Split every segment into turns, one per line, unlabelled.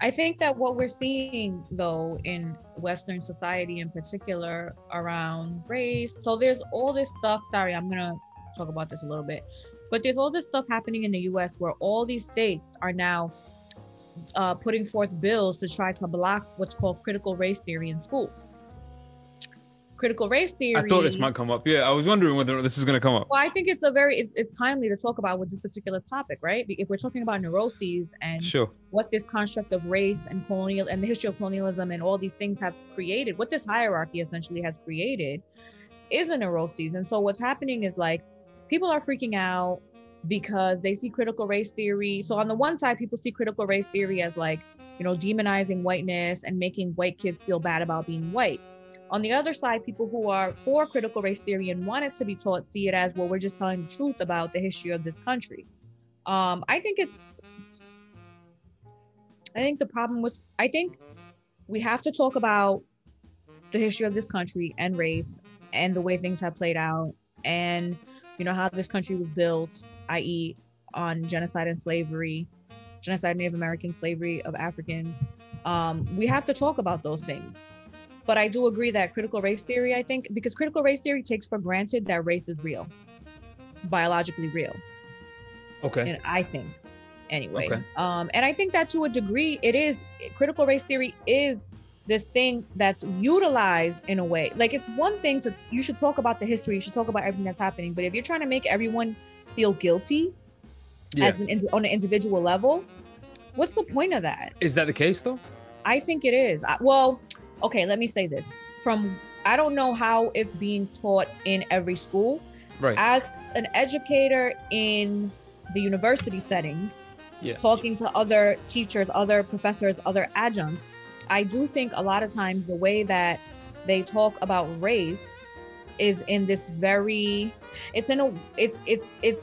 I think that what we're seeing though in Western society in particular around race, so there's all this stuff. Sorry, I'm gonna talk about this a little bit, but there's all this stuff happening in the US where all these states are now uh, putting forth bills to try to block what's called critical race theory in schools critical race theory.
I thought this might come up. Yeah, I was wondering whether this is going to come up.
Well, I think it's a very it's, it's, timely to talk about with this particular topic, right? If we're talking about neuroses and
sure.
what this construct of race and colonial and the history of colonialism and all these things have created, what this hierarchy essentially has created, is a neuroses. And so what's happening is like people are freaking out because they see critical race theory. So on the one side, people see critical race theory as like you know demonizing whiteness and making white kids feel bad about being white on the other side, people who are for critical race theory and want it to be taught see it as well, we're just telling the truth about the history of this country. Um, I think it's, I think the problem with, I think we have to talk about the history of this country and race and the way things have played out and, you know, how this country was built, i.e., on genocide and slavery, genocide, Native American slavery of Africans. Um, we have to talk about those things but I do agree that critical race theory, I think, because critical race theory takes for granted that race is real, biologically real.
Okay.
And I think, anyway. Okay. Um, and I think that to a degree, it is critical race theory is this thing that's utilized in a way. Like it's one thing to you should talk about the history, you should talk about everything that's happening. But if you're trying to make everyone feel guilty yeah. as an, on an individual level, what's the point of that?
Is that the case though?
I think it is. Well, okay, let me say this. From I don't know how it's being taught in every school.
Right.
As an educator in the university setting, yeah. talking to other teachers, other professors, other adjuncts, I do think a lot of times the way that they talk about race is in this very it's in a it's it's it's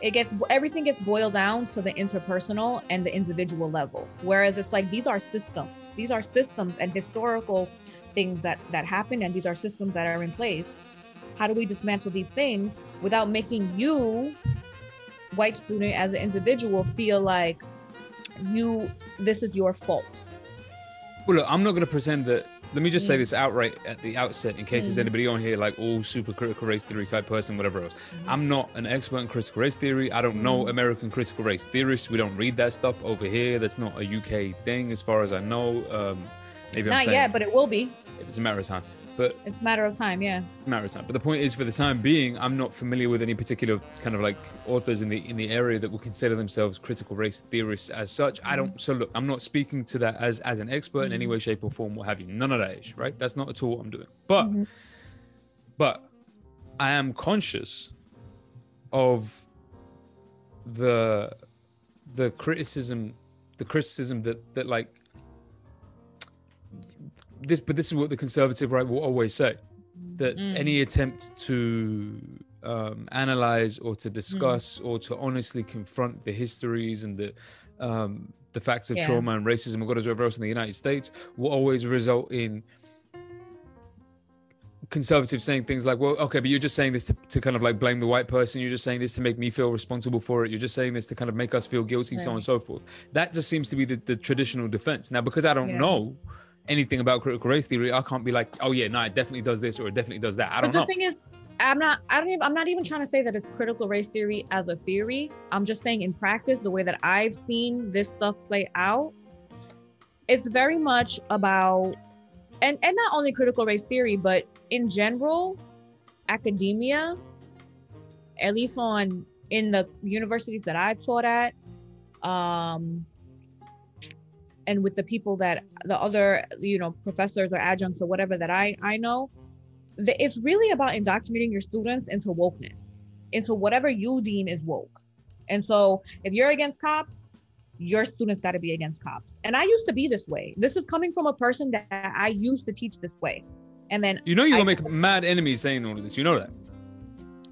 it gets everything gets boiled down to the interpersonal and the individual level. Whereas it's like these are systems. These are systems and historical things that that happen and these are systems that are in place. How do we dismantle these things without making you white student as an individual feel like you this is your fault?
Well look i'm not going to pretend that let me just say this outright at the outset in case there's mm. anybody on here like all super critical race theory type person whatever else. Mm-hmm. i'm not an expert in critical race theory. I don't know mm-hmm. american critical race theorists. We don't read that stuff over here. That's not a uk thing as far as i know. Um
maybe I'm not yet but it will be.
It's a matter of time but
it's a matter of time, yeah.
Matter of time. But the point is, for the time being, I'm not familiar with any particular kind of like authors in the in the area that will consider themselves critical race theorists as such. Mm-hmm. I don't. So look, I'm not speaking to that as as an expert mm-hmm. in any mm-hmm. way, shape, or form, what have you. None of that is right. That's not at all what I'm doing. But mm-hmm. but I am conscious of the the criticism the criticism that that like this, but this is what the conservative right will always say that mm. any attempt to um, analyze or to discuss mm. or to honestly confront the histories and the um, the facts of yeah. trauma and racism and God whatever else in the United States will always result in conservatives saying things like, well, okay, but you're just saying this to, to kind of like blame the white person. You're just saying this to make me feel responsible for it. You're just saying this to kind of make us feel guilty, right. so on and so forth. That just seems to be the, the traditional defense. Now, because I don't yeah. know anything about critical race theory, I can't be like, oh yeah, no, it definitely does this or it definitely does that. I don't
but
the
know. thing is, I'm not. I don't. Even, I'm not even trying to say that it's critical race theory as a theory. I'm just saying in practice, the way that I've seen this stuff play out, it's very much about, and and not only critical race theory, but in general, academia, at least on in the universities that I've taught at, um, and with the people that the other you know professors or adjuncts or whatever that i i know the, it's really about indoctrinating your students into wokeness into whatever you deem is woke. And so if you're against cops your students got to be against cops. And i used to be this way. This is coming from a person that i used to teach this way. And then
you know you're gonna make mad enemies saying all of this. You know that.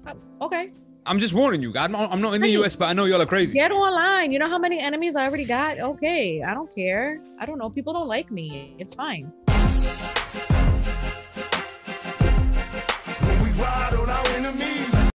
Oh, okay
I'm just warning you. I'm not, I'm not in the US, but I know y'all are crazy.
Get online. You know how many enemies I already got? Okay. I don't care. I don't know. People don't like me. It's fine.